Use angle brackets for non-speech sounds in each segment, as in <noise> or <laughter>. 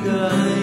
guy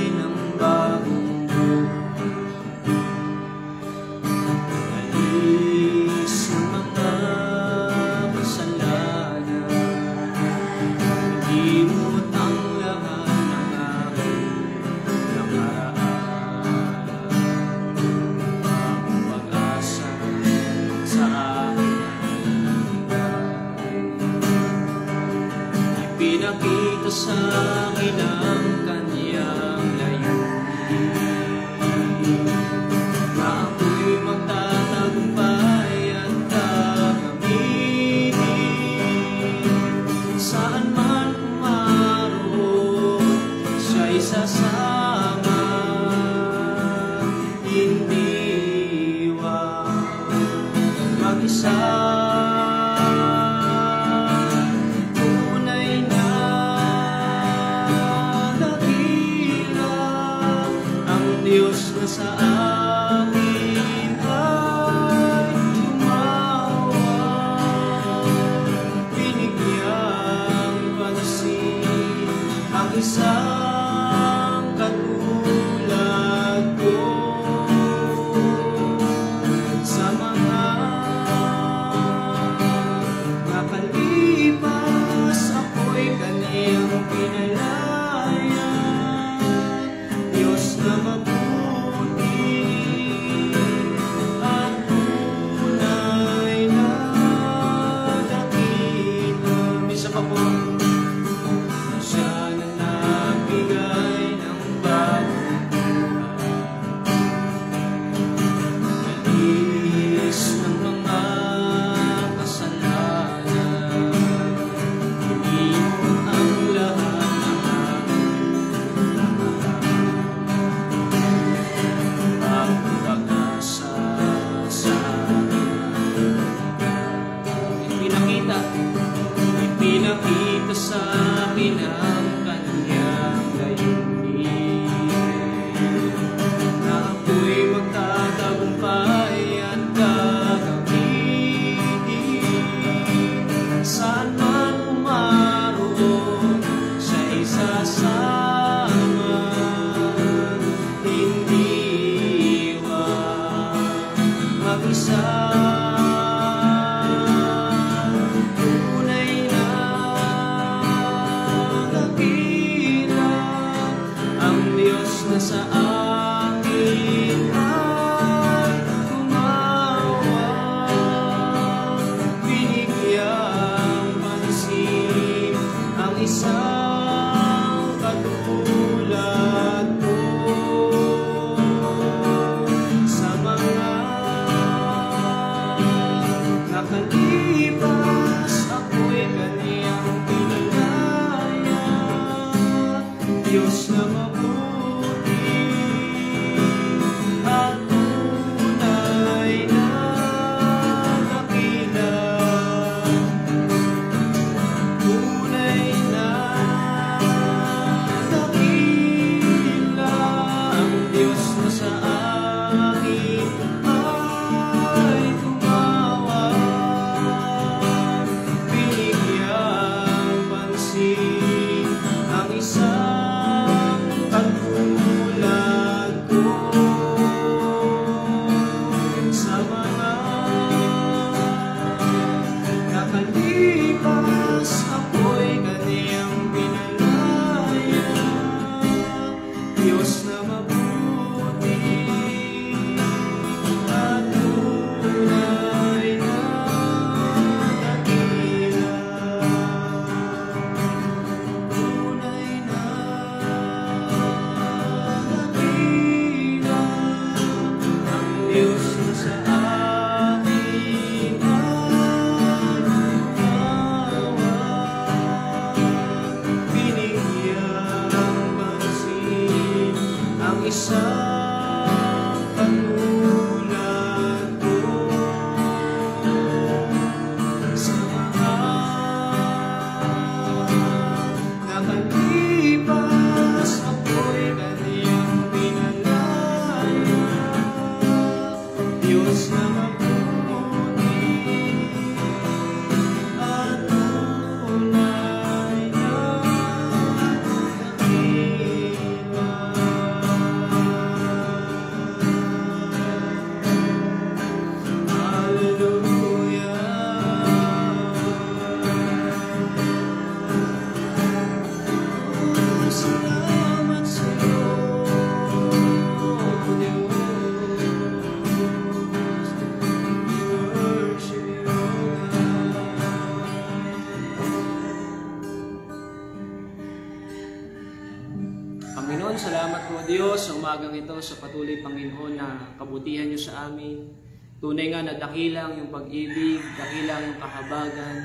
dakilang yung pag-ibig, dakilang yung kahabagan,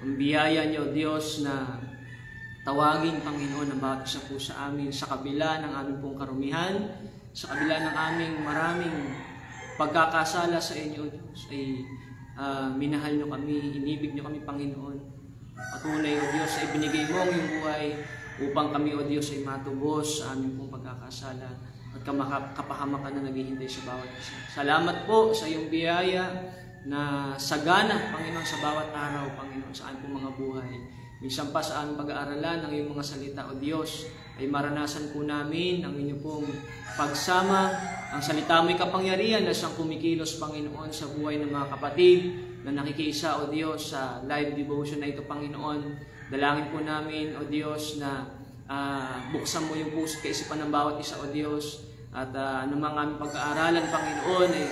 ang biyaya niyo, Diyos, na tawagin, Panginoon, ang bawat isa po sa amin sa kabila ng aming pong karumihan, sa kabila ng aming maraming pagkakasala sa inyo, Diyos, ay ah, minahal niyo kami, inibig niyo kami, Panginoon. Patunay, O Diyos, ay binigay mo ang iyong buhay upang kami, O Diyos, ay matubos sa aming pong pagkakasala at kapahamakan na naghihintay sa bawat isa. Salamat po sa iyong biyaya na sagana, Panginoon, sa bawat araw, Panginoon, sa aming pong mga buhay. Minsan pa sa pag-aaralan ng iyong mga salita, O Diyos, ay maranasan po namin ang inyong pong pagsama, ang salita mo'y kapangyarihan na siyang kumikilos, Panginoon, sa buhay ng mga kapatid na nakikiisa, O Diyos, sa live devotion na ito, Panginoon. Dalangin po namin, O Diyos, na ah, buksan mo yung puso kaisipan ng bawat isa, O Diyos, at uh, anumang aming pag-aaralan, Panginoon, ay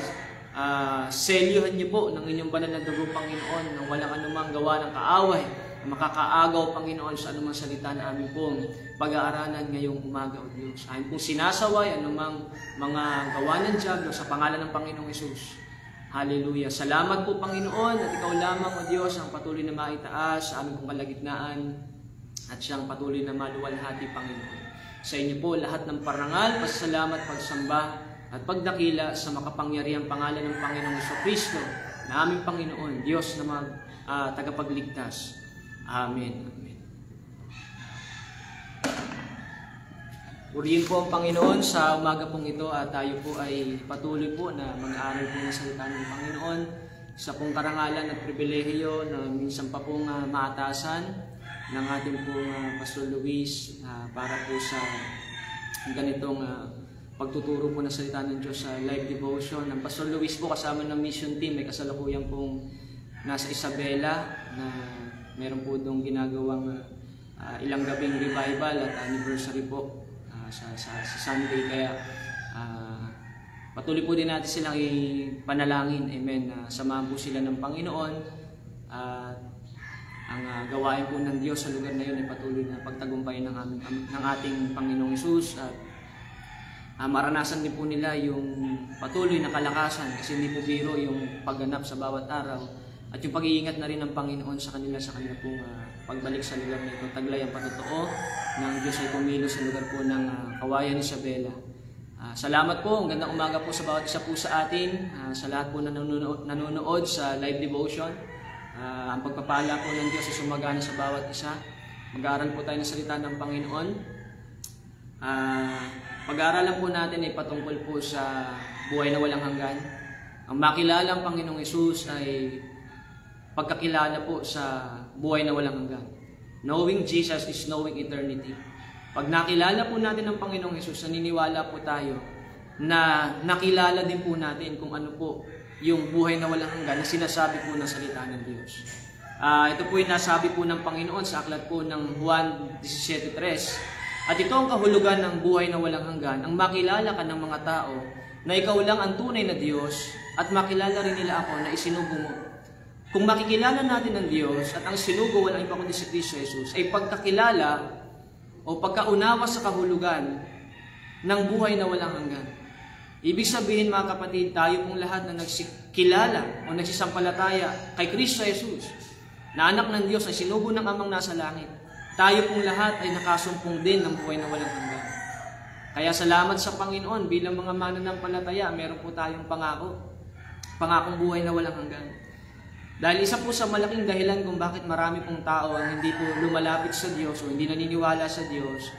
Ah, selyuhan niyo po ng inyong banal na dugo, Panginoon, nang walang anumang gawa ng kaaway na makakaagaw, Panginoon, sa anumang salita na aming pong pag-aaralan ngayong umaga, O Diyos. Amin pong sinasaway anumang mga gawa ng Diablo sa pangalan ng Panginoong Yesus. Hallelujah. Salamat po, Panginoon, at Ikaw lamang, O Diyos, ang patuloy na maitaas sa aming pong kalagitnaan at siyang patuloy na maluwalhati, Panginoon. Sa inyo po lahat ng parangal, pasasalamat, pagsamba, at pagdakila sa makapangyarihang pangalan ng Panginoong Kristo na aming Panginoon, Diyos na mag, ah, tagapagligtas. Amen. Amen. Purihin po ang Panginoon sa umaga pong ito at tayo po ay patuloy po na mag-aaral po ng salita ng Panginoon sa pong karangalan at pribilehiyo na minsan pa pong uh, maatasan ng ating pong ah, Pastor Luis ah, para po sa ganitong ah, pagtuturo po ng salita ng Diyos sa live devotion. Ang Pastor Luis po kasama ng mission team, may kasalukuyan pong nasa Isabela na meron po doong ginagawang ah, ilang gabing revival at anniversary po ah, sa, sa, sa Sunday. Kaya ah, patuloy po din natin silang ipanalangin. Amen. na samahan po sila ng Panginoon at ang ah, gawain po ng Diyos sa lugar na yun ay patuloy na pagtagumpayin ng, ng ating Panginoong Isus at Ah, maranasan din po nila yung patuloy na kalakasan kasi hindi po biro yung pagganap sa bawat araw at yung pag-iingat na rin ng Panginoon sa kanila sa kanila pong ah, pagbalik sa lugar na ito. Taglay ang patotoo ng Diyos ay kumilos sa lugar po ng ah, Kawayan Isabela. Ah, salamat po, ang gandang umaga po sa bawat isa po sa atin, ah, sa lahat po na nanonood, nanonood sa live devotion. Ah, ang pagpapala po ng Diyos ay sumagana sa bawat isa. Mag-aaral po tayo ng salita ng Panginoon. Ah, pag-aaralan po natin ay patungkol po sa buhay na walang hanggan. Ang makilala ang Panginoong Yesus ay pagkakilala po sa buhay na walang hanggan. Knowing Jesus is knowing eternity. Pag nakilala po natin ang Panginoong Yesus, naniniwala po tayo na nakilala din po natin kung ano po yung buhay na walang hanggan na sinasabi po ng salita ng Diyos. Ah, ito po yung nasabi po ng Panginoon sa aklat po ng Juan 17.3 at ito ang kahulugan ng buhay na walang hanggan, ang makilala ka ng mga tao na ikaw lang ang tunay na Diyos at makilala rin nila ako na isinugo mo. Kung makikilala natin ang Diyos at ang sinugo walang iba kundi si Kristo Jesus ay pagkakilala o pagkaunawa sa kahulugan ng buhay na walang hanggan. Ibig sabihin mga kapatid, tayo pong lahat na nagsikilala o nagsisampalataya kay Kristo Jesus, na anak ng Diyos na sinugo ng amang nasa langit, tayo pong lahat ay nakasumpong din ng buhay na walang hanggan. Kaya salamat sa Panginoon bilang mga mananampalataya, meron po tayong pangako. Pangakong buhay na walang hanggan. Dahil isa po sa malaking dahilan kung bakit marami pong tao ang hindi po lumalapit sa Diyos o hindi naniniwala sa Diyos,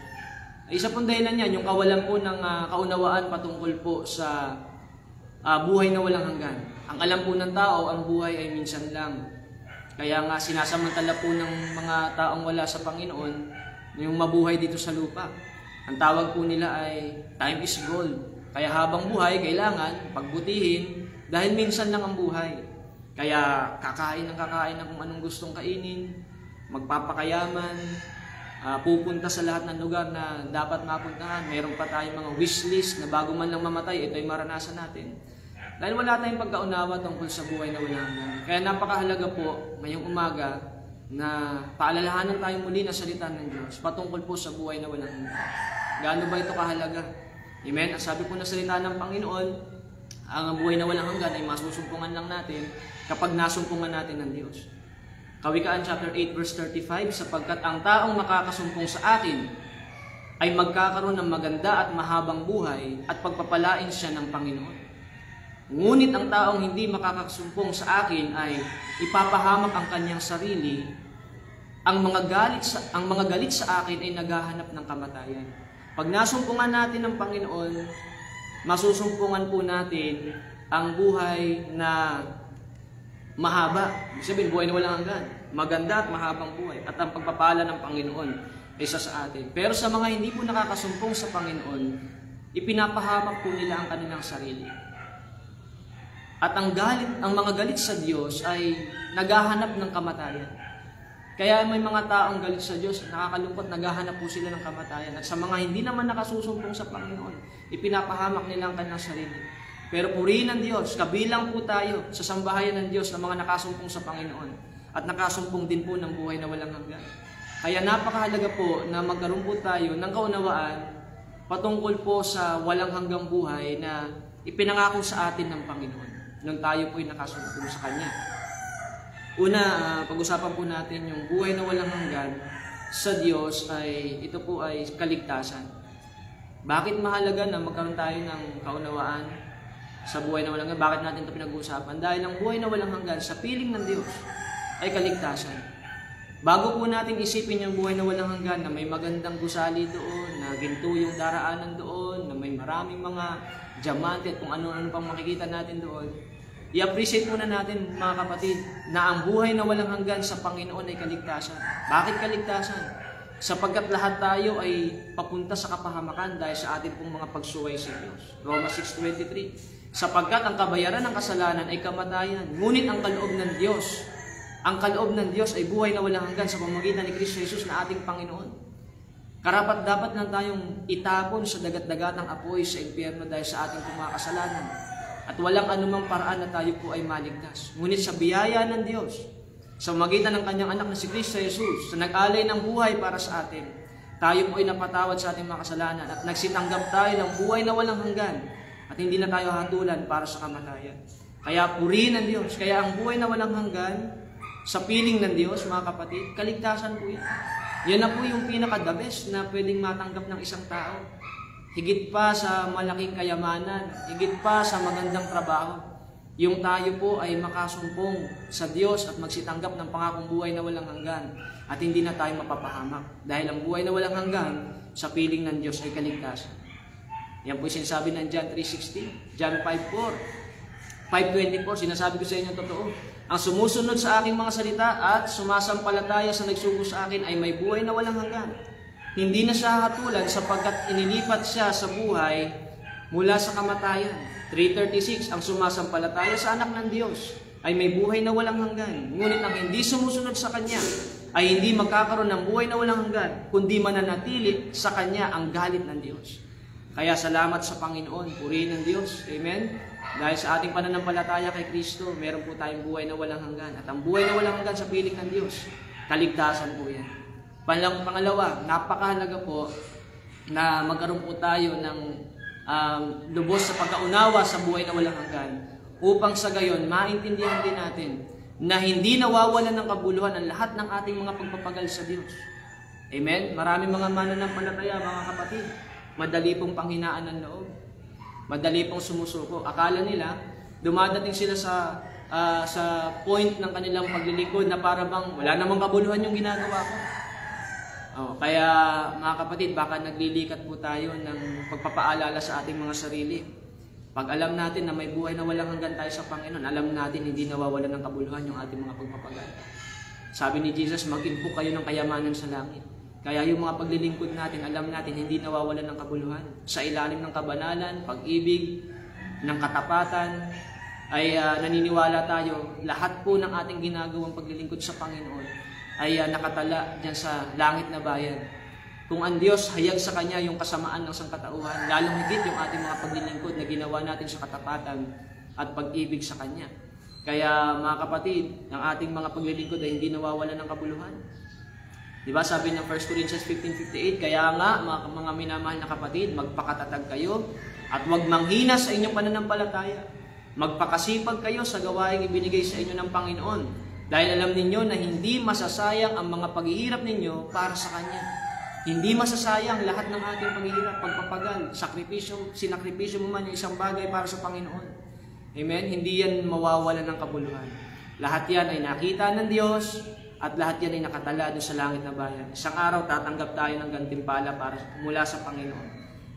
isa pong dahilan yan, yung kawalan po ng ah, kaunawaan patungkol po sa ah, buhay na walang hanggan. Ang alam po ng tao, ang buhay ay minsan lang. Kaya nga sinasamantala po ng mga taong wala sa Panginoon yung mabuhay dito sa lupa. Ang tawag po nila ay time is gold. Kaya habang buhay, kailangan pagbutihin dahil minsan lang ang buhay. Kaya kakain ng kakain ng kung anong gustong kainin, magpapakayaman, ah, pupunta sa lahat ng lugar na dapat mapuntahan. Meron pa tayong mga wish list na bago man lang mamatay, ito ay maranasan natin. Dahil wala tayong pagkaunawa tungkol sa buhay na walang hanggan. Kaya napakahalaga po ngayong umaga na paalalahanan tayo muli na salita ng Diyos patungkol po sa buhay na walang hanggan. Gaano ba ito kahalaga? Amen? Ang sabi po na salita ng Panginoon, ang buhay na walang hanggan ay masusumpungan lang natin kapag nasumpungan natin ng Diyos. Kawikaan chapter 8 verse 35, sapagkat ang taong makakasumpong sa akin ay magkakaroon ng maganda at mahabang buhay at pagpapalain siya ng Panginoon. Ngunit ang taong hindi makakasumpong sa akin ay ipapahamak ang kanyang sarili. Ang mga galit sa ang mga galit sa akin ay naghahanap ng kamatayan. Pag nasumpungan natin ng Panginoon, masusumpungan po natin ang buhay na mahaba. Ibig sabihin, buhay na walang hanggan. Maganda at mahabang buhay. At ang pagpapala ng Panginoon isa sa atin. Pero sa mga hindi po nakakasumpong sa Panginoon, ipinapahamak po nila ang kanilang sarili. At ang galit, ang mga galit sa Diyos ay naghahanap ng kamatayan. Kaya may mga taong galit sa Diyos, nakakalungkot, naghahanap po sila ng kamatayan. At sa mga hindi naman nakasusumpong sa Panginoon, ipinapahamak nila ang kanilang sarili. Pero purihin ng Diyos, kabilang po tayo sa sambahayan ng Diyos ng mga nakasumpong sa Panginoon. At nakasumpong din po ng buhay na walang hanggan. Kaya napakahalaga po na magkaroon po tayo ng kaunawaan patungkol po sa walang hanggang buhay na ipinangako sa atin ng Panginoon nung tayo po'y nakasumpong sa Kanya. Una, ah, pag-usapan po natin yung buhay na walang hanggan sa Diyos ay ito po ay kaligtasan. Bakit mahalaga na magkaroon tayo ng kaunawaan sa buhay na walang hanggan? Bakit natin ito pinag-uusapan? Dahil ang buhay na walang hanggan sa piling ng Diyos ay kaligtasan. Bago po natin isipin yung buhay na walang hanggan na may magandang gusali doon, na ginto yung daraanan doon, na may maraming mga diamante at kung ano-ano pang makikita natin doon, i-appreciate muna natin mga kapatid na ang buhay na walang hanggan sa Panginoon ay kaligtasan. Bakit kaligtasan? Sapagkat lahat tayo ay papunta sa kapahamakan dahil sa ating pong mga pagsuway sa Diyos. Roma 6.23 Sapagkat ang kabayaran ng kasalanan ay kamatayan, ngunit ang kaloob ng Diyos ang kaloob ng Diyos ay buhay na walang hanggan sa pamamagitan ni Kristo Jesus na ating Panginoon. Karapat dapat lang tayong itapon sa dagat-dagatang apoy sa impyerno dahil sa ating mga kasalanan. At walang anumang paraan na tayo po ay maligtas. Ngunit sa biyaya ng Diyos, sa magitan ng kanyang anak na si Kristo Jesus, na nag-alay ng buhay para sa atin, tayo po ay napatawad sa ating mga kasalanan at nagsitanggap tayo ng buhay na walang hanggan at hindi na tayo hatulan para sa kamatayan. Kaya purihin ng Diyos. Kaya ang buhay na walang hanggan, sa piling ng Diyos, mga kapatid, kaligtasan po yan. Yan na po yung pinaka-the best na pwedeng matanggap ng isang tao. Higit pa sa malaking kayamanan, higit pa sa magandang trabaho. Yung tayo po ay makasumpong sa Diyos at magsitanggap ng pangakong buhay na walang hanggan at hindi na tayo mapapahamak. Dahil ang buhay na walang hanggan sa piling ng Diyos ay kaligtasan. Yan po yung sinasabi ng John 3.16, John 5.4, 5.24, sinasabi ko sa inyo totoo. Ang sumusunod sa aking mga salita at sumasampalataya sa nagsugo sa akin ay may buhay na walang hanggan. Hindi na siya hatulan sapagkat inilipat siya sa buhay mula sa kamatayan. 3.36, ang sumasampalataya sa anak ng Diyos ay may buhay na walang hanggan. Ngunit ang hindi sumusunod sa Kanya ay hindi magkakaroon ng buhay na walang hanggan, kundi mananatili sa Kanya ang galit ng Diyos. Kaya salamat sa Panginoon, purihin ng Diyos. Amen? Dahil sa ating pananampalataya kay Kristo, meron po tayong buhay na walang hanggan. At ang buhay na walang hanggan sa piling ng Diyos, kaligtasan po yan. Panlang, pangalawa, napakahalaga po na magkaroon po tayo ng um, lubos sa pagkaunawa sa buhay na walang hanggan upang sa gayon maintindihan din natin na hindi nawawalan ng kabuluhan ang lahat ng ating mga pagpapagal sa Diyos. Amen? Maraming mga mananampalataya, mga kapatid, madali pong panghinaan ng loob. Madali pong sumusuko. Akala nila, dumadating sila sa ah, sa point ng kanilang paglilingkod na para bang wala namang kabuluhan yung ginagawa ko. Oh, kaya mga kapatid, baka naglilikat po tayo ng pagpapaalala sa ating mga sarili. Pag alam natin na may buhay na walang hanggan tayo sa Panginoon, alam natin hindi nawawalan ng kabuluhan yung ating mga pagpapagal. Sabi ni Jesus, mag-inpok kayo ng kayamanan sa langit. Kaya yung mga paglilingkod natin, alam natin hindi nawawalan ng kabuluhan. Sa ilalim ng kabanalan, pag-ibig, ng katapatan, ay ah, naniniwala tayo, lahat po ng ating ginagawang paglilingkod sa Panginoon ay ah, nakatala dyan sa langit na bayan. Kung ang Diyos hayag sa Kanya yung kasamaan ng sangkatauhan, lalong higit yung ating mga paglilingkod na ginawa natin sa katapatan at pag-ibig sa Kanya. Kaya mga kapatid, ang ating mga paglilingkod ay hindi nawawalan ng kabuluhan. Di ba sabi ng 1 Corinthians 15.58, Kaya nga, mga, mga minamahal na kapatid, magpakatatag kayo at huwag manghina sa inyong pananampalataya. Magpakasipag kayo sa gawaing ibinigay sa inyo ng Panginoon. Dahil alam ninyo na hindi masasayang ang mga paghihirap ninyo para sa Kanya. Hindi masasayang lahat ng ating paghihirap, pagpapagal, sakripisyo, sinakripisyo mo man yung isang bagay para sa Panginoon. Amen? Hindi yan mawawala ng kabuluhan. Lahat yan ay nakita ng Diyos at lahat yan ay nakatala doon sa langit na bayan. Isang araw tatanggap tayo ng gantimpala para mula sa Panginoon.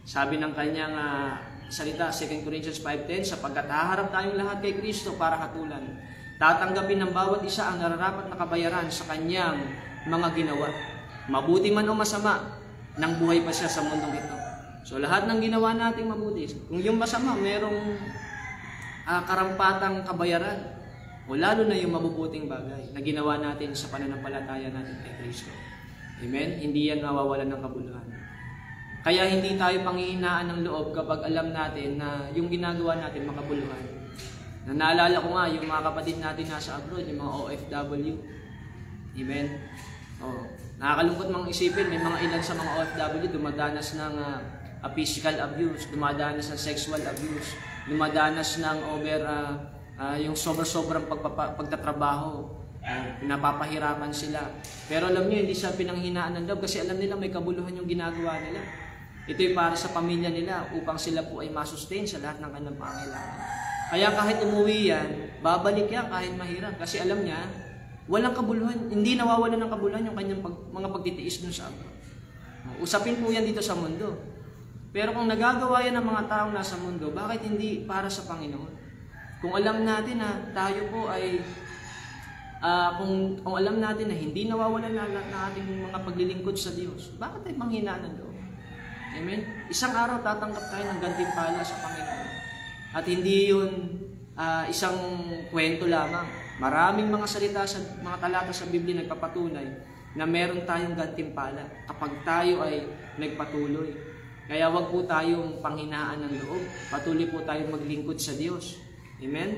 Sabi ng kanyang ah, salita, 2 Corinthians 5.10, sapagkat haharap tayong lahat kay Kristo para hatulan. Tatanggapin ng bawat isa ang nararapat na kabayaran sa kanyang mga ginawa. Mabuti man o masama, nang buhay pa siya sa mundong ito. So lahat ng ginawa nating mabuti, kung yung masama, merong ah, karampatang kabayaran, o lalo na yung mabubuting bagay na ginawa natin sa pananampalataya natin kay Kristo. Amen? Hindi yan mawawalan ng kabuluhan. Kaya hindi tayo panghihinaan ng loob kapag alam natin na yung ginagawa natin makabuluhan. Na naalala ko nga yung mga kapatid natin nasa abroad, yung mga OFW. Amen? Oh, nakakalungkot mga isipin, may mga ilan sa mga OFW dumadanas ng ah, physical abuse, dumadanas ng sexual abuse, dumadanas ng over ah, ah, yung sobra-sobrang pagtatrabaho. Ah, pinapapahirapan sila. Pero alam niyo, hindi siya pinanghinaan ng loob kasi alam nila may kabuluhan yung ginagawa nila. Ito'y para sa pamilya nila upang sila po ay masustain sa lahat ng kanilang pangailangan. Kaya kahit umuwi yan, babalik yan kahit mahirap. Kasi alam niya, walang kabuluhan. Hindi nawawalan ng kabuluhan yung kanyang pag, mga pagtitiis dun sa abroad. Usapin po yan dito sa mundo. Pero kung nagagawa yan ng mga taong nasa mundo, bakit hindi para sa Panginoon? Kung alam natin na tayo po ay Ah, kung, kung alam natin na hindi nawawalan na, na, ating mga paglilingkod sa Diyos, bakit tayo manghinaan ng loob? Amen? Isang araw tatanggap tayo ng gantimpala sa Panginoon. At hindi yun ah, isang kwento lamang. Maraming mga salita sa mga talata sa Biblia nagpapatunay na meron tayong gantimpala kapag tayo ay nagpatuloy. Kaya wag po tayong panghinaan ng loob. Patuloy po tayong maglingkod sa Diyos. Amen?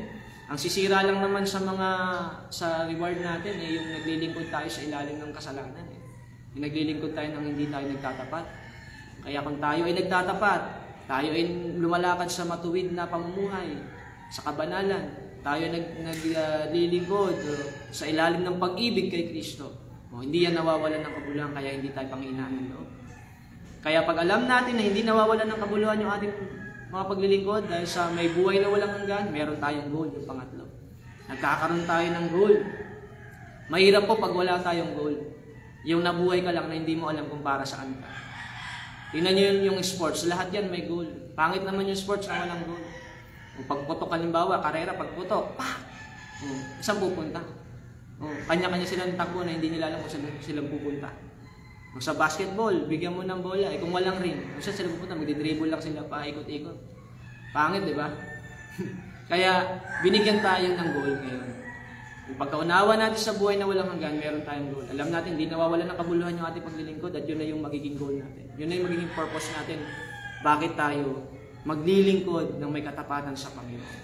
Ang sisira lang naman sa mga sa reward natin eh yung naglilingkod tayo sa ilalim ng kasalanan eh. Yung naglilingkod tayo nang hindi tayo nagtatapat. Kaya kung tayo ay nagtatapat, tayo ay lumalakad sa matuwid na pamumuhay, sa kabanalan, tayo nag naglilingkod uh, sa ilalim ng pag-ibig kay Kristo. O, hindi yan nawawalan ng kabuluhan kaya hindi tayo panghinaan ng loob. Kaya pag alam natin na hindi nawawalan ng kabuluhan yung ating mga paglilingkod dahil sa may buhay na walang hanggan, meron tayong goal, yung pangatlo. Nagkakaroon tayo ng goal. Mahirap po pag wala tayong goal. Yung nabuhay ka lang na hindi mo alam kung para saan ka. Tingnan nyo yun yung sports, lahat yan may goal. Pangit naman yung sports na walang goal. Kung pagputok halimbawa, karera, pagputok, pa! Oh, saan pupunta? Oh, kanya-kanya sila ng takbo na hindi nila alam kung saan sila pupunta. Kung sa basketball, bigyan mo ng bola. Eh, kung walang ring, kung saan sila pupunta, magdi-dribble lang sila pa, ikot-ikot. Pangit, di ba? <laughs> Kaya, binigyan tayo ng goal ngayon. Yung pagkaunawa natin sa buhay na walang hanggan, meron tayong goal. Alam natin, hindi nawawalan ng kabuluhan yung ating paglilingkod at yun na yung magiging goal natin. Yun na yung magiging purpose natin. Bakit tayo maglilingkod ng may katapatan sa Panginoon.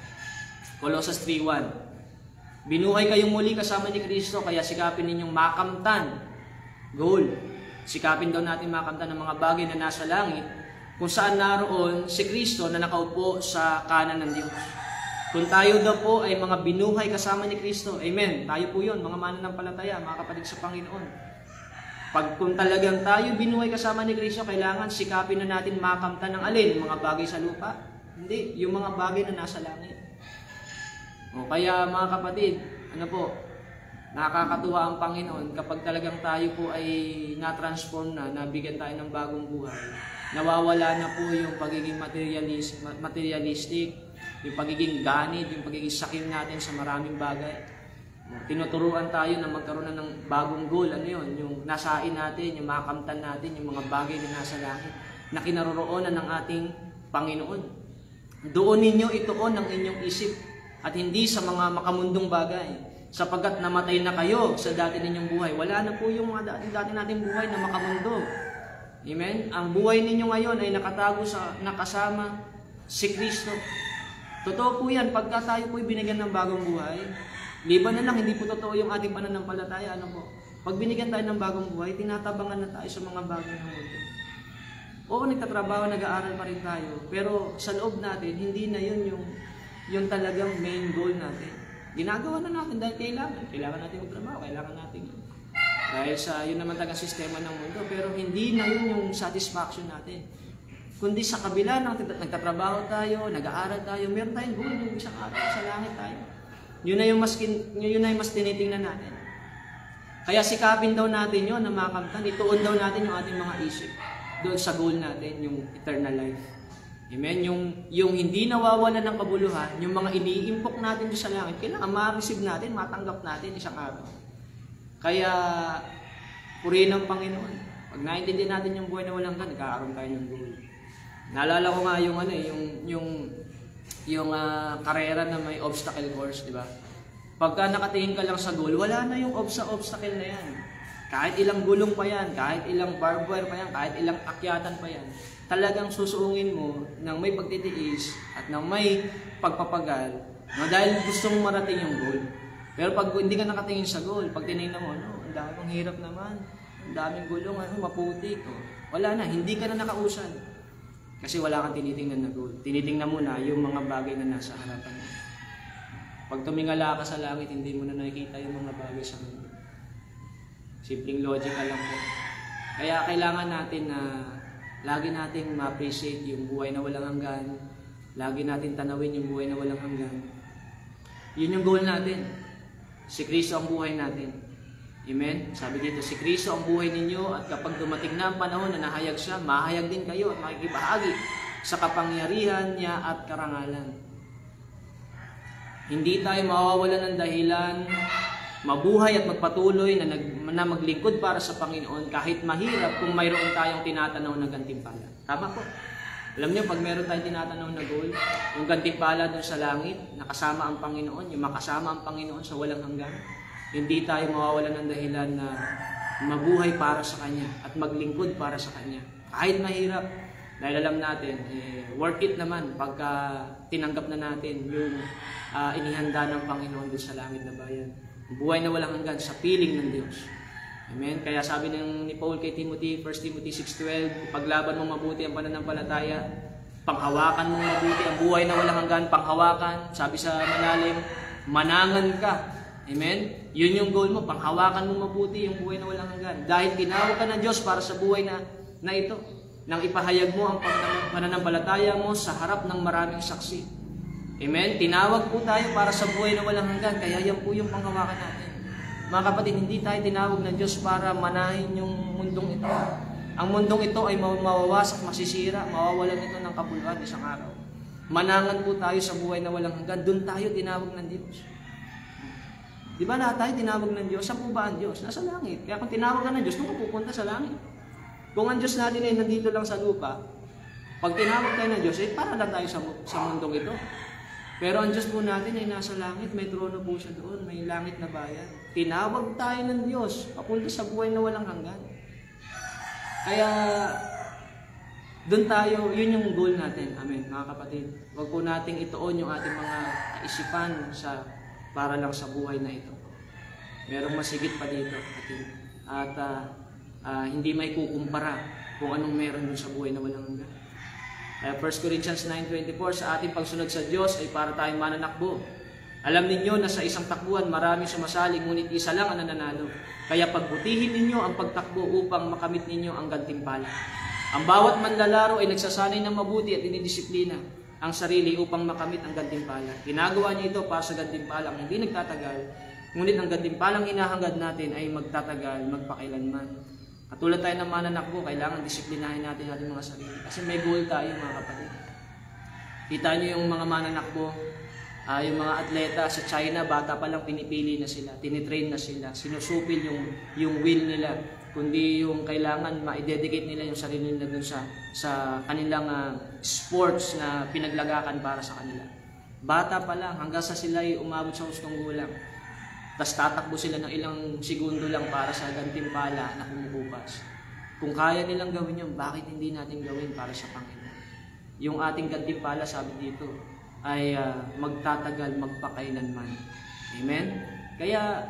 Colossus 3.1 Binuhay kayong muli kasama ni Kristo, kaya sikapin ninyong makamtan. Goal. Sikapin daw natin makamtan ng mga bagay na nasa langit kung saan naroon si Kristo na nakaupo sa kanan ng Diyos. Kung tayo daw po ay mga binuhay kasama ni Kristo, amen, tayo po yun, mga mananampalataya, mga kapatid sa Panginoon. Pag kung talagang tayo binuhay kasama ni Kristo, kailangan sikapin na natin makamtan ng alin, mga bagay sa lupa. Hindi, yung mga bagay na nasa langit. O kaya mga kapatid, ano po, nakakatuwa ang Panginoon kapag talagang tayo po ay na-transform na, nabigyan tayo ng bagong buhay. Nawawala na po yung pagiging materialis, materialistic, yung pagiging ganit, yung pagiging sakim natin sa maraming bagay. Tinuturuan tayo na magkaroon na ng bagong goal. Ano yun? Yung nasain natin, yung makamtan natin, yung mga bagay na nasa langit na kinaroroonan ng ating Panginoon. Doon ninyo ituon ang inyong isip at hindi sa mga makamundong bagay sapagkat namatay na kayo sa dati ninyong buhay. Wala na po yung mga dati, dati nating buhay na makamundo. Amen? Ang buhay ninyo ngayon ay nakatago sa nakasama si Kristo. Totoo po yan, pagka tayo po binigyan ng bagong buhay, liban na lang, hindi po totoo yung ating pananampalataya, ano po? Pag binigyan tayo ng bagong buhay, tinatabangan na tayo sa mga bagay ng mundo. Oo, nagtatrabaho, nag-aaral pa rin tayo. Pero sa loob natin, hindi na yun yung, yung talagang main goal natin. Ginagawa na natin dahil kailangan. Kailangan natin magtrabaho, kailangan natin yun. Dahil sa yun naman talaga sistema ng mundo. Pero hindi na yun yung satisfaction natin. Kundi sa kabila ng nagtatrabaho tayo, nag-aaral tayo, meron tayong goal yung isang araw sa langit tayo. Yun na yung mas, yun na yung mas tinitingnan natin. Kaya sikapin daw natin yun na makamtan. Ituon daw natin yung ating mga isip doon sa goal natin, yung eternal life. Amen? Yung, yung hindi nawawala ng kabuluhan, yung mga iniimpok natin sa langit, kailangan ma-receive natin, matanggap natin isang araw. Kaya, purihin ng Panginoon. Pag naintindihan natin yung buhay na walang gan, nagkakaroon tayo ng goal. Naalala ko nga yung ano eh, yung, yung, yung ah, karera na may obstacle course, di ba? Pagka nakatingin ka lang sa goal, wala na yung ob obstacle na yan. Kahit ilang gulong pa yan, kahit ilang barbed wire pa yan, kahit ilang akyatan pa yan, talagang susuungin mo ng may pagtitiis at ng may pagpapagal na dahil gusto mong marating yung goal. Pero pag hindi ka nakatingin sa goal, pag tinignan mo, ano, ang dami ang hirap naman, ang daming gulong, ano, maputik, oh. wala na, hindi ka na nakausan. Kasi wala kang tinitingnan na goal. Tinitingnan mo na yung mga bagay na nasa harapan mo. Pag tumingala ka sa langit, hindi mo na nakikita yung mga bagay sa mundo. Simpleng logical lang po. Kaya kailangan natin na lagi nating ma-appreciate yung buhay na walang hanggan. Lagi natin tanawin yung buhay na walang hanggan. Yun yung goal natin. Si Kristo ang buhay natin. Amen? Sabi dito, si Kristo ang buhay ninyo at kapag dumating na ang panahon na nahayag siya, mahayag din kayo at makikibahagi sa kapangyarihan niya at karangalan. Hindi tayo mawawalan ng dahilan mabuhay at magpatuloy na, nag, na maglingkod para sa Panginoon kahit mahirap kung mayroon tayong tinatanaw na gantimpala. Tama po. Alam niyo, pag meron tayong tinatanaw na goal, yung gantimpala doon sa langit, nakasama ang Panginoon, yung makasama ang Panginoon sa walang hanggan, hindi tayo mawawalan ng dahilan na mabuhay para sa Kanya at maglingkod para sa Kanya. Kahit mahirap, dahil alam natin, eh, worth it naman pagka tinanggap na natin yung ah, inihanda ng Panginoon doon sa langit na bayan. Buhay na walang hanggan sa piling ng Diyos. Amen? Kaya sabi ng ni Paul kay Timothy, 1 Timothy 6.12, paglaban mo mabuti ang pananampalataya, panghawakan mo mabuti ang buhay na walang hanggan, panghawakan, sabi sa malalim, manangan ka. Amen? Yun yung goal mo, panghawakan mo mabuti yung buhay na walang hanggan. Dahil tinawag ka ng Diyos para sa buhay na, na ito. Nang ipahayag mo ang pananam- pananampalataya mo sa harap ng maraming saksi. Amen? Tinawag po tayo para sa buhay na walang hanggan, kaya yan po yung panghawakan natin. Mga kapatid, hindi tayo tinawag ng Diyos para manahin yung mundong ito. Ang mundong ito ay maw- mawawasak, masisira, mawawalan ito ng kabuluhan isang araw. Manangan po tayo sa buhay na walang hanggan, doon tayo tinawag ng Diyos. Di ba lahat tayo tinawag ng Diyos? Saan po ba ang Diyos? Nasa langit. Kaya kung tinawag ka ng Diyos, doon pupunta sa langit. Kung ang Diyos natin ay nandito lang sa lupa, pag tinawag tayo ng Diyos, eh para lang tayo sa, sa mundong ito. Pero ang Diyos po natin ay nasa langit, may trono po siya doon, may langit na bayan. Tinawag tayo ng Diyos, papunta sa buhay na walang hanggan. Kaya, doon tayo, yun yung goal natin. Amen, mga kapatid. Huwag po nating ituon yung ating mga kaisipan sa para lang sa buhay na ito. Merong masigit pa dito. At ah, ah, hindi may kukumpara kung anong meron dun sa buhay na walang hanggan. Kaya 1 Corinthians 9.24, sa ating pagsunod sa Diyos ay para tayong mananakbo. Alam ninyo na sa isang takbuhan maraming sumasali, ngunit isa lang ang nananalo. Kaya pagbutihin ninyo ang pagtakbo upang makamit ninyo ang gantimpala. Ang bawat manlalaro ay nagsasanay ng mabuti at dinidisiplina ang sarili upang makamit ang gantimpala. Ginagawa niya ito para sa gantimpalang hindi nagtatagal, ngunit ang gantimpalang hinahangad natin ay magtatagal, magpakailanman. Katulad tayo ng mananakbo, kailangan disiplinahin natin ating mga sarili. Kasi may goal tayo mga kapatid. Kita nyo yung mga mananakbo, ah, yung mga atleta sa China, bata pa lang pinipili na sila, tinitrain na sila, sinusupil yung, yung will nila, kundi yung kailangan ma-dedicate nila yung sarili nila dun sa, sa kanilang ah, sports na pinaglagakan para sa kanila. Bata pa lang, hanggang sa sila ay umabot sa hustong gulang. Tapos tatakbo sila ng ilang segundo lang para sa gantimpala na kumukupas. Kung kaya nilang gawin yun, bakit hindi natin gawin para sa Panginoon? Yung ating gantimpala, sabi dito, ay ah, magtatagal magpakailanman. Amen? Kaya,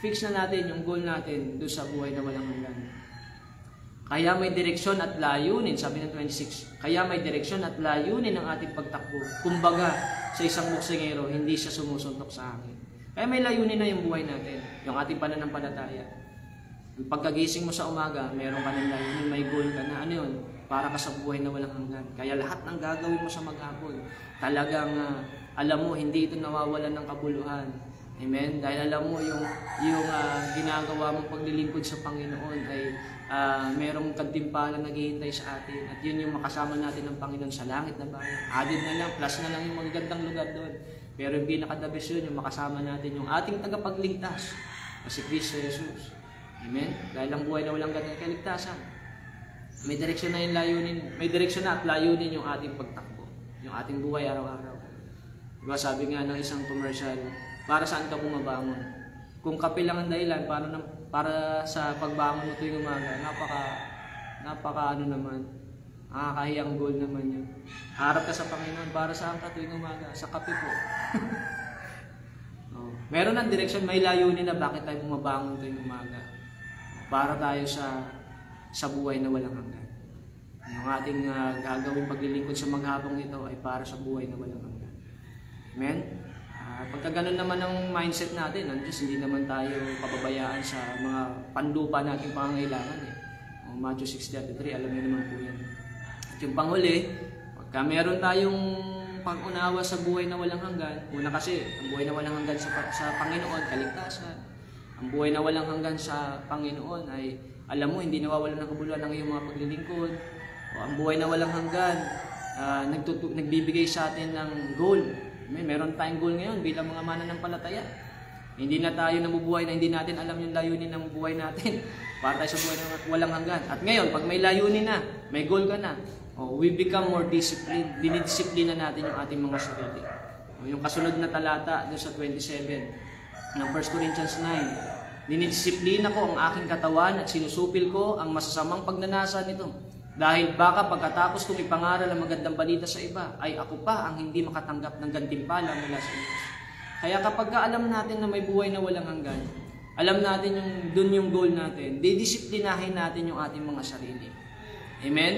fix na natin yung goal natin doon sa buhay na walang hanggan. Kaya may direksyon at layunin, sabi ng 26, kaya may direksyon at layunin ang ating pagtakbo. Kumbaga, sa isang boksingero, hindi siya sumusuntok sa akin. Kaya may layunin na yung buhay natin, yung ating pananampalataya. Pagkagising mo sa umaga, meron ka ng layunin, may goal ka na. Ano yun? Para ka sa buhay na walang hanggan. Kaya lahat ng gagawin mo sa maghapon, talagang ah, alam mo, hindi ito nawawalan ng kabuluhan. Amen? Dahil alam mo, yung, yung ah, ginagawa mong paglilingkod sa Panginoon ay ah, merong kantimpalan naghihintay sa atin. At yun yung makasama natin ng Panginoon sa langit na bayan. Added na lang, plus na lang yung magagandang lugar doon. Pero yung pinaka-the yun, yung makasama natin yung ating tagapagligtas na si Kristo Jesus. Amen? Dahil ang buhay na walang ganang kaligtasan. May direksyon na yung layunin, may direksyon na at layunin yung ating pagtakbo. Yung ating buhay araw-araw. Diba sabi nga ng isang commercial, para saan ka bumabangon? Kung kape lang ang dahilan, para, na, para sa pagbangon mo tuwing umaga, napaka, napaka ano naman, nakakahiyang goal naman yun. Harap ka sa Panginoon, para saan ka tuwing umaga? Sa kape po. <laughs> oh. Meron ng direksyon, may layunin na bakit tayo bumabangon tuwing umaga. Para tayo sa sa buhay na walang hanggan. Yung ating uh, gagawin paglilingkod sa maghapong ito ay para sa buhay na walang hanggan. Amen? Uh, pagka ganun naman ang mindset natin, ang Diyos, hindi naman tayo pababayaan sa mga panlupa nating pangangailangan. Eh. O, Matthew 6.33, alam niyo naman po yan. At yung panghuli, pagka meron tayong pag-unawa sa buhay na walang hanggan, una kasi, ang buhay na walang hanggan sa, sa Panginoon, kaligtasan. Ang buhay na walang hanggan sa Panginoon ay alam mo, hindi nawawalan ng kabuluhan ng iyong mga paglilingkod. O ang buhay na walang hanggan, uh, nagtutu- nagbibigay sa atin ng goal. May meron tayong goal ngayon bilang mga mananampalataya. Hindi na tayo nabubuhay na hindi natin alam yung layunin ng buhay natin. <laughs> Para tayo sa buhay na walang hanggan. At ngayon, pag may layunin na, may goal ka na, oh, we become more disciplined. Dinidisiplina natin yung ating mga sarili. O, yung kasunod na talata doon sa 27 ng 1 Corinthians 9, Dinidisiplina ko ang aking katawan at sinusupil ko ang masasamang pagnanasa nito. Dahil baka pagkatapos kong ipangaral ang magandang balita sa iba, ay ako pa ang hindi makatanggap ng gantimpala mula sa Diyos. Kaya kapag alam natin na may buhay na walang hanggan, alam natin yung dun yung goal natin, didisiplinahin natin yung ating mga sarili. Amen?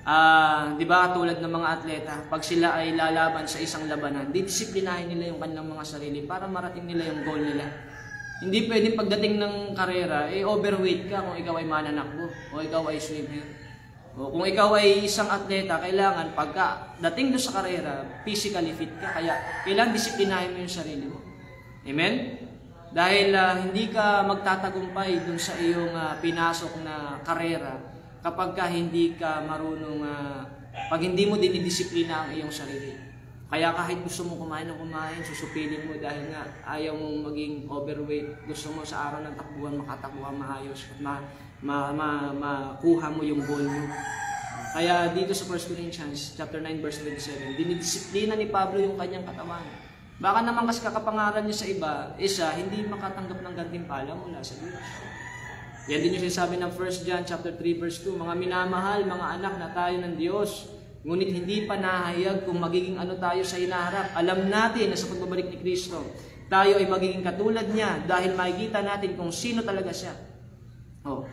Ah, 'di ba tulad ng mga atleta, pag sila ay lalaban sa isang labanan, didisiplinahin nila yung kanilang mga sarili para marating nila yung goal nila. Hindi pwedeng pagdating ng karera, eh overweight ka kung ikaw ay mananakbo o ikaw ay swimmer. O kung ikaw ay isang atleta, kailangan pagka dating doon sa karera, physically fit ka. Kaya kailangan disiplinahin mo yung sarili mo. Amen? Dahil uh, hindi ka magtatagumpay doon sa iyong uh, pinasok na karera kapag ka hindi ka marunong, uh, pag hindi mo dinidisiplina ang iyong sarili. Kaya kahit gusto mo kumain ng kumain, susupilin mo dahil nga ayaw mong maging overweight. Gusto mo sa araw ng takbuhan makatakbo ka maayos at ma, ma, ma, makuha mo yung goal mo. Kaya dito sa 1 Corinthians chapter 9 verse 27, dinidisiplina ni Pablo yung kanyang katawan. Baka naman kasi kakapangaran niya sa iba, isa, hindi makatanggap ng gantimpala mula sa Diyos. Yan din yung sinasabi ng 1 John chapter 3 verse 2, mga minamahal, mga anak na tayo ng Diyos, Ngunit hindi pa nahayag kung magiging ano tayo sa hinaharap. Alam natin na sa pagbabalik ni Kristo, tayo ay magiging katulad niya dahil makikita natin kung sino talaga siya. Oh.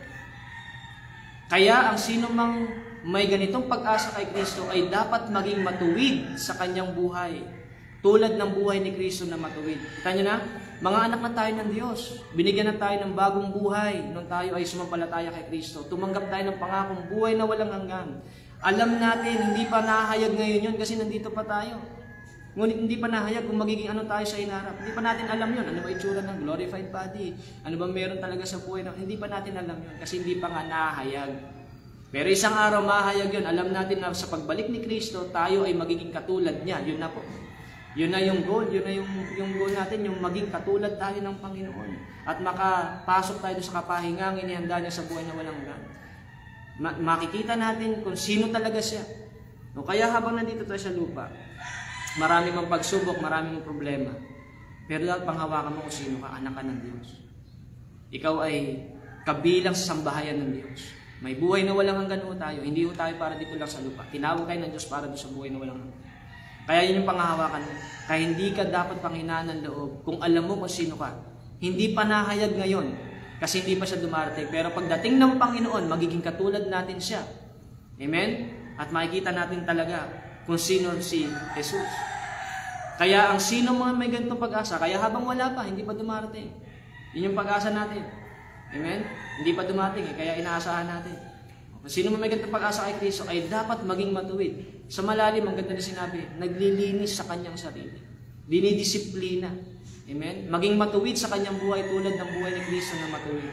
Kaya ang sino mang may ganitong pag-asa kay Kristo ay dapat maging matuwid sa kanyang buhay. Tulad ng buhay ni Kristo na matuwid. Kita na? Mga anak na tayo ng Diyos. Binigyan na tayo ng bagong buhay nung tayo ay sumampalataya kay Kristo. Tumanggap tayo ng pangakong buhay na walang hanggan. Alam natin, hindi pa nahayag ngayon yun kasi nandito pa tayo. Ngunit hindi pa nahayag kung magiging ano tayo sa inarap. Hindi pa natin alam yun. Ano ba itsura ng glorified body? Ano ba meron talaga sa buhay? Na, hindi pa natin alam yun kasi hindi pa nga nahayag. Pero isang araw mahayag yun. Alam natin na sa pagbalik ni Kristo, tayo ay magiging katulad niya. Yun na po. Yun na yung goal. Yun na yung, yung goal natin, yung maging katulad tayo ng Panginoon. At makapasok tayo sa kapahingang inihanda niya sa buhay na walang hanggan makikita natin kung sino talaga siya. No, kaya habang nandito tayo sa lupa, marami mang pagsubok, marami mang problema. Pero dapat panghawakan mo kung sino ka, anak ka ng Diyos. Ikaw ay kabilang sa sambahayan ng Diyos. May buhay na walang hanggan ho tayo. Hindi ho tayo para dito lang sa lupa. Tinawag kayo ng Diyos para doon sa buhay na walang hanggan. Kaya yun yung panghahawakan mo. Kaya hindi ka dapat panghinaan ng loob kung alam mo kung sino ka. Hindi pa nahayag ngayon kasi hindi pa siya dumarating. Pero pagdating ng Panginoon, magiging katulad natin siya. Amen? At makikita natin talaga kung sino si Jesus. Kaya ang sino mga may ganitong pag-asa, kaya habang wala pa, hindi pa dumarating. Yun yung pag-asa natin. Amen? Hindi pa dumating eh, kaya inaasahan natin. Kung sino man may ganitong pag-asa kay Kristo ay dapat maging matuwid. Sa malalim, ang ganda na sinabi, naglilinis sa kanyang sarili. Dinidisiplina. Amen? Maging matuwid sa kanyang buhay tulad ng buhay ni Kristo na matuwid.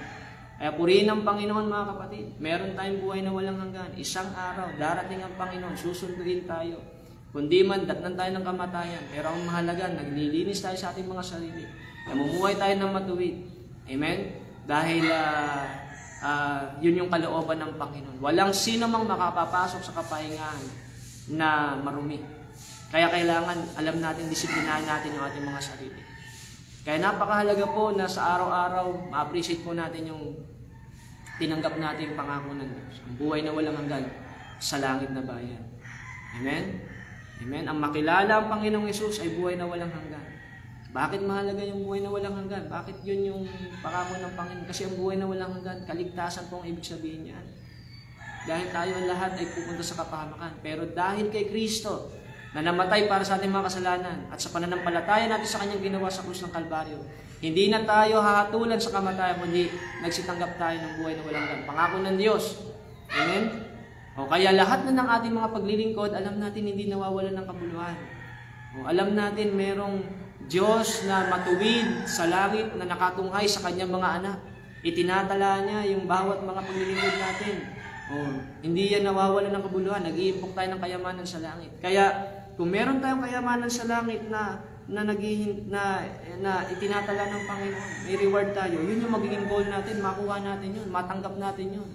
Kaya purihin ang Panginoon mga kapatid. Meron tayong buhay na walang hanggan. Isang araw, darating ang Panginoon, susunduin tayo. Kundi man, datnan tayo ng kamatayan. Pero ang mahalaga, naglilinis tayo sa ating mga sarili. Namumuhay tayo ng matuwid. Amen? Dahil ah, ah, yun yung kalooban ng Panginoon. Walang sino mang makapapasok sa kapahingahan na marumi. Kaya kailangan alam natin, disiplinahan natin yung ating mga sarili. Kaya napakahalaga po na sa araw-araw, ma-appreciate po natin yung tinanggap natin pangako ng Diyos. Ang buhay na walang hanggan sa langit na bayan. Amen? Amen? Ang makilala ang Panginoong Yesus ay buhay na walang hanggan. Bakit mahalaga yung buhay na walang hanggan? Bakit yun yung pangako ng Panginoon? Kasi ang buhay na walang hanggan, kaligtasan po ang ibig sabihin niyan. Dahil tayo lahat ay pupunta sa kapahamakan. Pero dahil kay Kristo, na namatay para sa ating mga kasalanan at sa pananampalataya natin sa kanyang ginawa sa krus ng Kalbaryo, hindi na tayo hahatulan sa kamatayan, kundi nagsitanggap tayo ng buhay na walang hanggan. Pangako ng Diyos. Amen? O kaya lahat na ng ating mga paglilingkod, alam natin hindi nawawalan ng kabuluhan. O alam natin merong Diyos na matuwid sa langit na nakatunghay sa kanyang mga anak. Itinatala niya yung bawat mga paglilingkod natin. O, hindi yan nawawalan ng kabuluhan. Nag-iimpok tayo ng kayamanan sa langit. Kaya kung meron tayong kayamanan sa langit na na naghihin na na itinatala ng Panginoon, may reward tayo. Yun yung magiging goal natin, makuha natin yun, matanggap natin yun.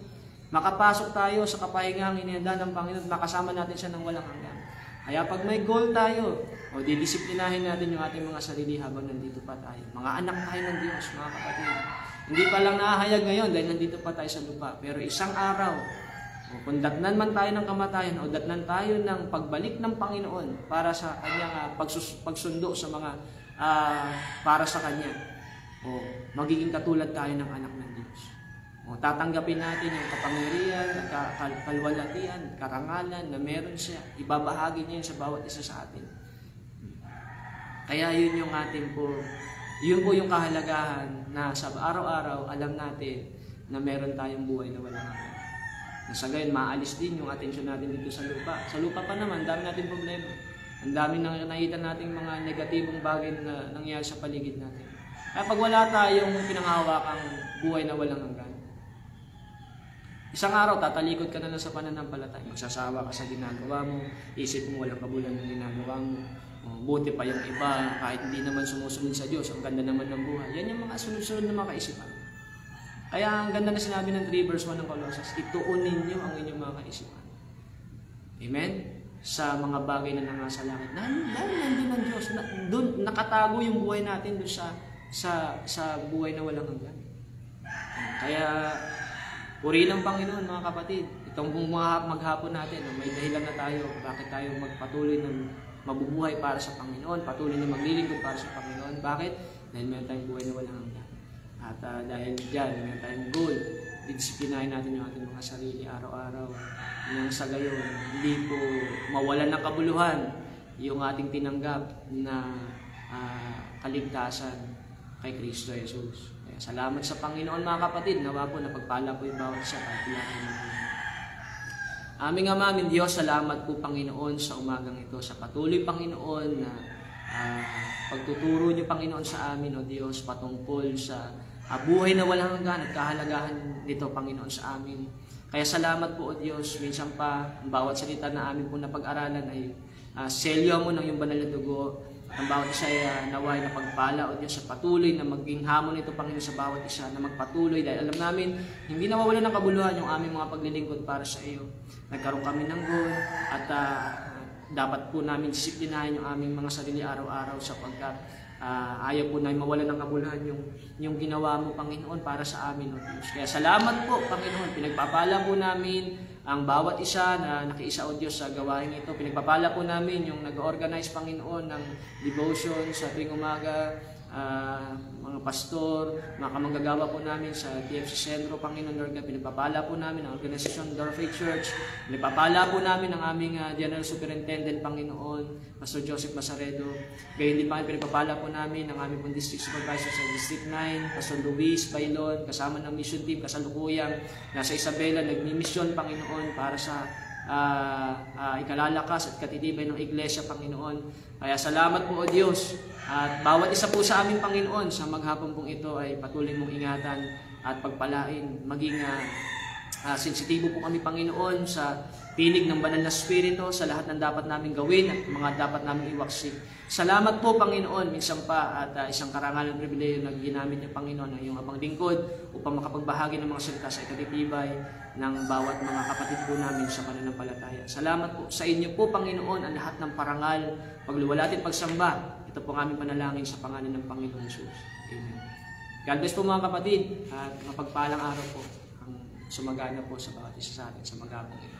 Makapasok tayo sa kapahingang inihanda ng Panginoon, makasama natin siya ng walang hanggan. Kaya pag may goal tayo, o didisiplinahin natin yung ating mga sarili habang nandito pa tayo. Mga anak tayo ng Diyos, mga kapatid. Hindi pa lang nahahayag ngayon dahil nandito pa tayo sa lupa. Pero isang araw, o kung datnan man tayo ng kamatayan o datnan tayo ng pagbalik ng Panginoon para sa kanyang ah, pagsus- pagsundo sa mga ah, para sa kanya, o magiging katulad tayo ng anak ng Diyos. O tatanggapin natin yung kapangyarihan, ka- kal- kalwalatian, karangalan na meron siya. Ibabahagi niya sa bawat isa sa atin. Kaya yun yung ating po, yun po yung kahalagahan na sa araw-araw alam natin na meron tayong buhay na walang hanggan. Na sa gayon, maalis din yung atensyon natin dito sa lupa. Sa lupa pa naman, dami natin problema. Ang dami nang nakita nating mga negatibong bagay na nangyayari sa paligid natin. Kaya pag wala tayong pinanghawakang buhay na walang hanggan, Isang araw, tatalikod ka na lang sa pananampalataya. Magsasawa ka sa ginagawa mo. Isip mo walang kabulan ng ginagawa mo. Buti pa yung iba, kahit hindi naman sumusunod sa Diyos, ang ganda naman ng buhay. Yan yung mga sunod-sunod na mga kaisipan. Kaya ang ganda na sinabi ng 3 verse 1 ng Colossus, ituunin niyo ang inyong mga kaisipan. Amen? Sa mga bagay na nangasa langit. Dahil, dahil nandun ang Diyos. Na, dun, nakatago yung buhay natin doon sa, sa, sa buhay na walang hanggan. Kaya, Purihin ng Panginoon mga kapatid. Itong mga maghapon natin, may dahilan na tayo bakit tayo magpatuloy ng mabubuhay para sa Panginoon, patuloy na maglilingkod para sa Panginoon. Bakit? Dahil meron tayong buhay na walang hanggan. At ah, dahil dyan, meron tayong goal. Didisiplinahin natin yung ating mga sarili araw-araw. Nang sa gayon, hindi po mawalan ng kabuluhan yung ating tinanggap na ah, kaligtasan kay Kristo Jesus. Kaya salamat sa Panginoon mga kapatid. Nawa po na pagpala po yung bawat isa kahit Aming Ama, aming Diyos, salamat po Panginoon sa umagang ito. Sa patuloy Panginoon na ah, pagtuturo niyo Panginoon sa amin, O Diyos, patungkol sa ah, buhay na walang hanggan at kahalagahan nito Panginoon sa amin. Kaya salamat po O Diyos, minsan pa bawat salita na amin po na pag-aralan ay uh, selyo mo ng iyong banal na dugo ang bawat isa ay uh, naway na pagpala o Diyos sa patuloy na maging hamon ito Panginoon sa bawat isa na magpatuloy dahil alam namin hindi nawawala ng kabuluhan yung aming mga paglilingkod para sa iyo. Nagkaroon kami ng goal at uh, dapat po namin disiplinahin yung aming mga sarili araw-araw sapagkat uh, ayaw po namin mawala ng kabuluhan yung, yung ginawa mo Panginoon para sa amin o Diyos. Kaya salamat po Panginoon, pinagpapala po namin ang bawat isa na nakiisa o Diyos sa gawain ito. Pinagpapala po namin yung nag-organize Panginoon ng devotion sa tuwing umaga ah, mga pastor, mga kamanggagawa po namin sa TFC Sentro, Panginoon Lord God, pinagpapala po namin ang organisasyon Door Church, pinagpapala po namin ang aming ah, General Superintendent, Panginoon, Pastor Joseph Masaredo, gayon din pa pinagpapala po namin ang aming pong District Supervisor sa District 9, Pastor Luis Bailon, kasama ng mission team, kasalukuyang, nasa Isabela, nagmi-mission, Panginoon, para sa ah ah, ikalalakas at katitibay ng Iglesia, Panginoon. Kaya salamat po, O Diyos. At bawat isa po sa aming Panginoon sa maghapon pong ito ay patuloy mong ingatan at pagpalain. Maging ah, ah, sensitibo po kami, Panginoon, sa pinig ng banal na Espiritu, sa lahat ng dapat namin gawin at mga dapat namin iwaksik. Salamat po, Panginoon, minsan pa at ah, isang karangalan pribileyo na ginamit niyo, Panginoon, ang iyong abang lingkod upang makapagbahagi ng mga salita sa ikatitibay ng bawat mga kapatid po namin sa pananampalataya. Salamat po sa inyo po, Panginoon, ang lahat ng parangal, pagluwalhati at pagsamba. Ito po ang aming panalangin sa pangalan ng Panginoon Jesus. Amen. God bless po mga kapatid at mapagpalang araw po ang sumagana po sa bawat isa sa atin sa ito.